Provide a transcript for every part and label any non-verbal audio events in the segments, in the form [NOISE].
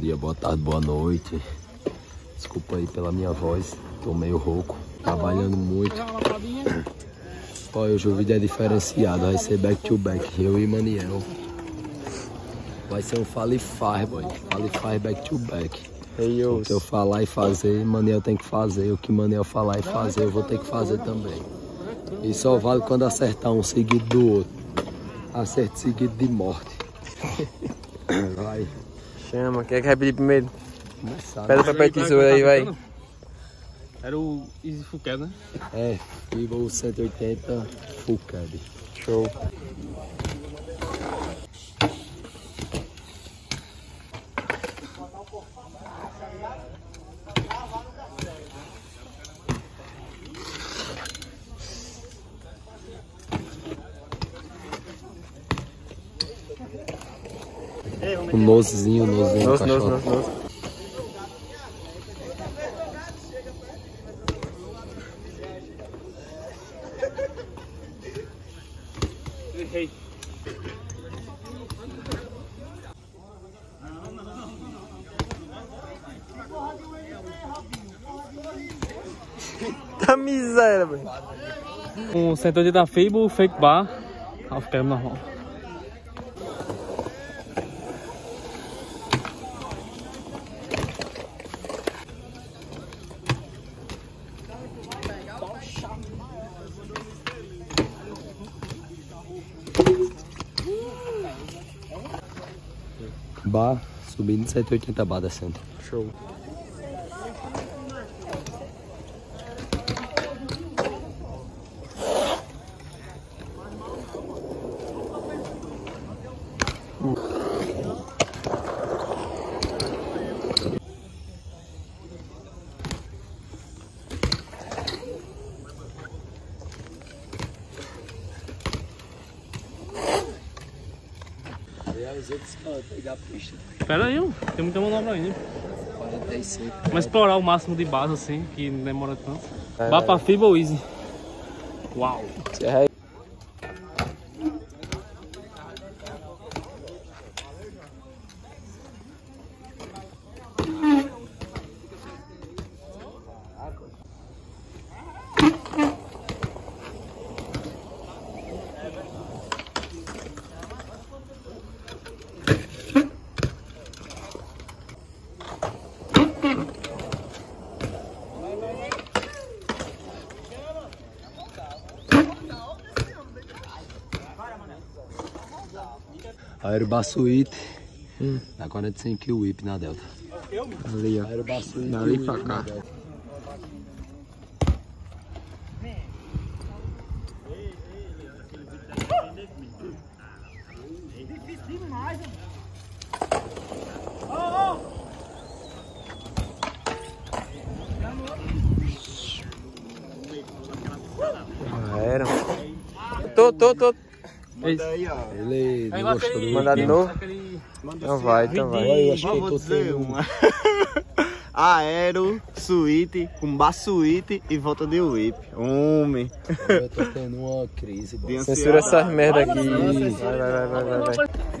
dia, boa tarde, boa noite. Desculpa aí pela minha voz, tô meio rouco, trabalhando muito. Ó, hoje o vídeo é diferenciado, vai ser back to back, eu e Maniel. Vai ser um fale faz, boy. Fale faz back to back. Hey, O que eu falar e fazer, Maniel tem que fazer. O que Maniel falar e fazer, eu vou ter que fazer também. E só vale quando acertar um seguido do outro. Acerte seguido de morte. [LAUGHS] Vai. Chama, quem é que vai pedir primeiro? Começar. Pedra, papel, tesoura aí, vai. Era o Easy Fuquet, né? É, Vivo 180 Full Cab. Show. O nozinho, o nozinho. Cachorro. nossa, nossa, nossa. [LAUGHS] Errei. Tá miséria, velho. Um 180 Fable, Fake Bar, Cab normal. Bar, subindo 180 bar descendo. Show. E aí os outros vão pegar a pista. Pera aí, ó. tem muita manobra ainda. 45. Vamos explorar o máximo de base assim, que não demora tanto. É. Bar pra Easy. Uau. Aerobar Suite. Na 45 Whip na Delta. Ali, ó. Aerobar Suite. Dali pra cá. Já era. Tô, tô, tô. Ele não gostou do Mandar de novo? Aquele... Então vai, então vai. Olha, eu acho que eu tô uma. [LAUGHS] Aero, suíte, com bar suíte e volta de whip. Homem. Eu tô tendo uma crise. Censura essas merda aqui. Vai, vai, vai, vai, vai, vai.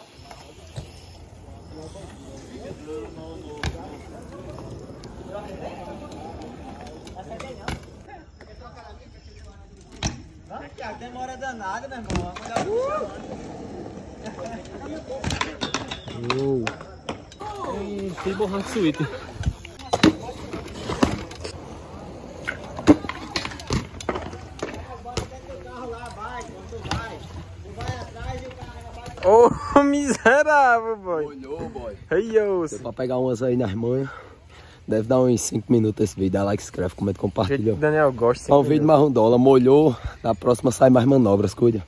demora danada, meu irmão. Uh! um triple hack suíte. Ô, oh, [LAUGHS] miserável, boy. Olhou, boy. Ei, hey, Deu Pra pegar umas aí nas manhas. Deve dar uns 5 minutos esse vídeo. Dá like, inscreve, comenta, compartilha. o Daniel gosta. Só um vídeo mais um dólar. Molhou. Na próxima sai mais manobras, cuida.